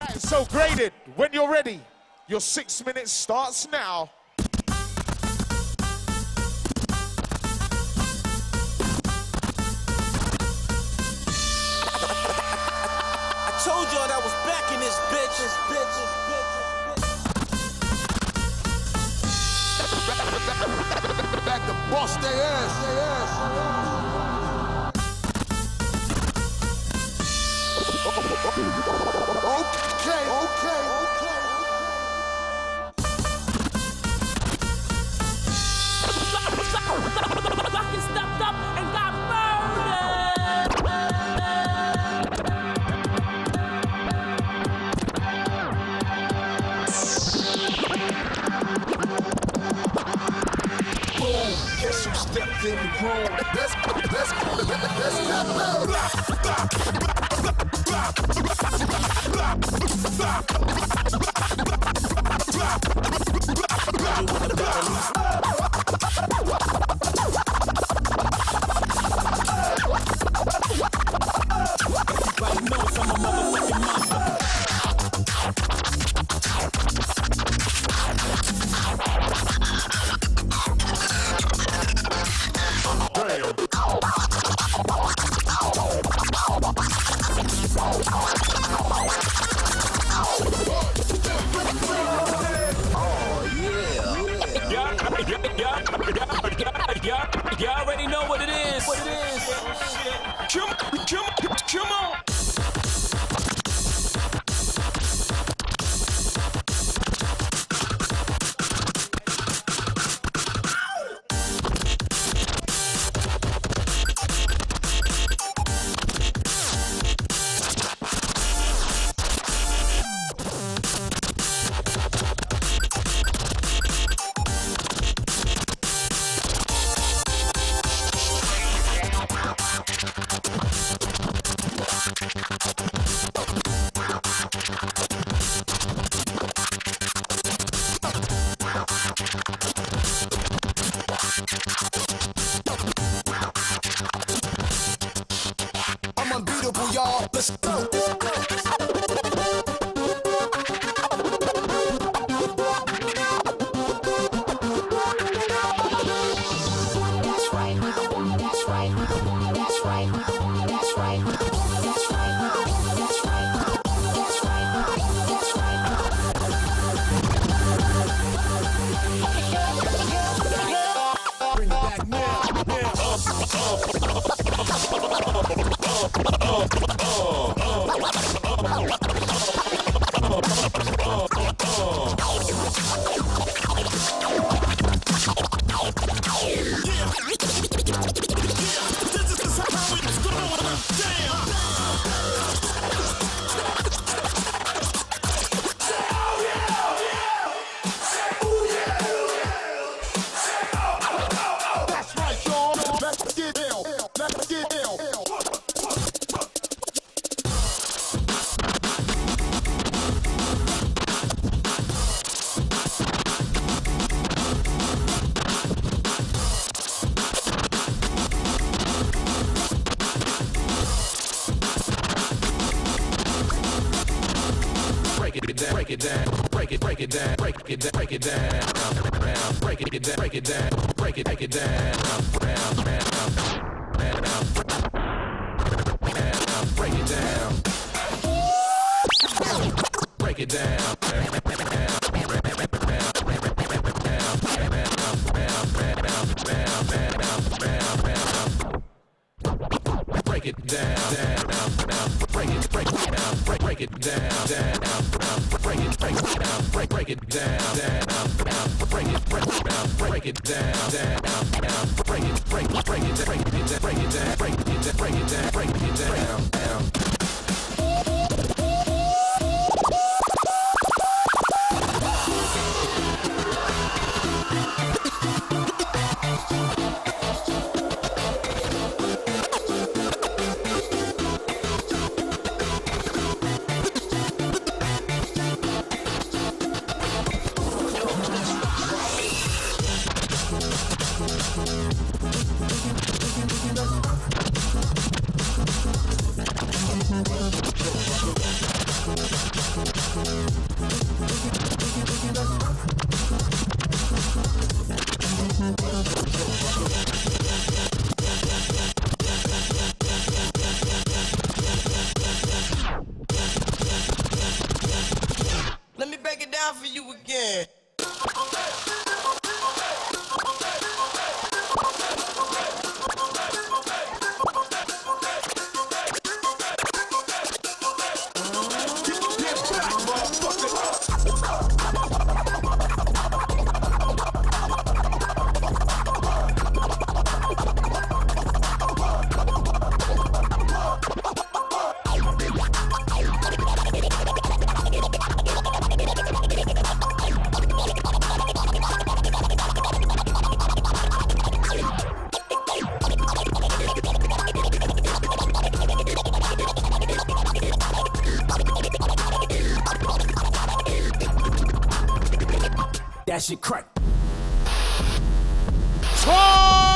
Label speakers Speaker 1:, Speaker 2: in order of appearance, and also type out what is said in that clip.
Speaker 1: That is so graded. When you're ready, your six minutes starts now.
Speaker 2: I told y'all that I was back in this bitch. This bitch. This bitch.
Speaker 3: Back to bust their ass. in the room. Let's let's let's step
Speaker 2: out. What about a loose Y'all, already know what it is. What it is. Come, come, come on.
Speaker 3: Oh, it
Speaker 4: down, break it break it, break it down, break it down, break it down, break it down, break it down, break it, break it down, down, down, down, break it down, break it down. Down, down, break it, break it down, break, break it down, down, break it, break it down, break it down, down, break it, break, break it, break it, break it down, break it down, break it down, break it down. Down
Speaker 5: for you again.
Speaker 2: that shit crack. Try!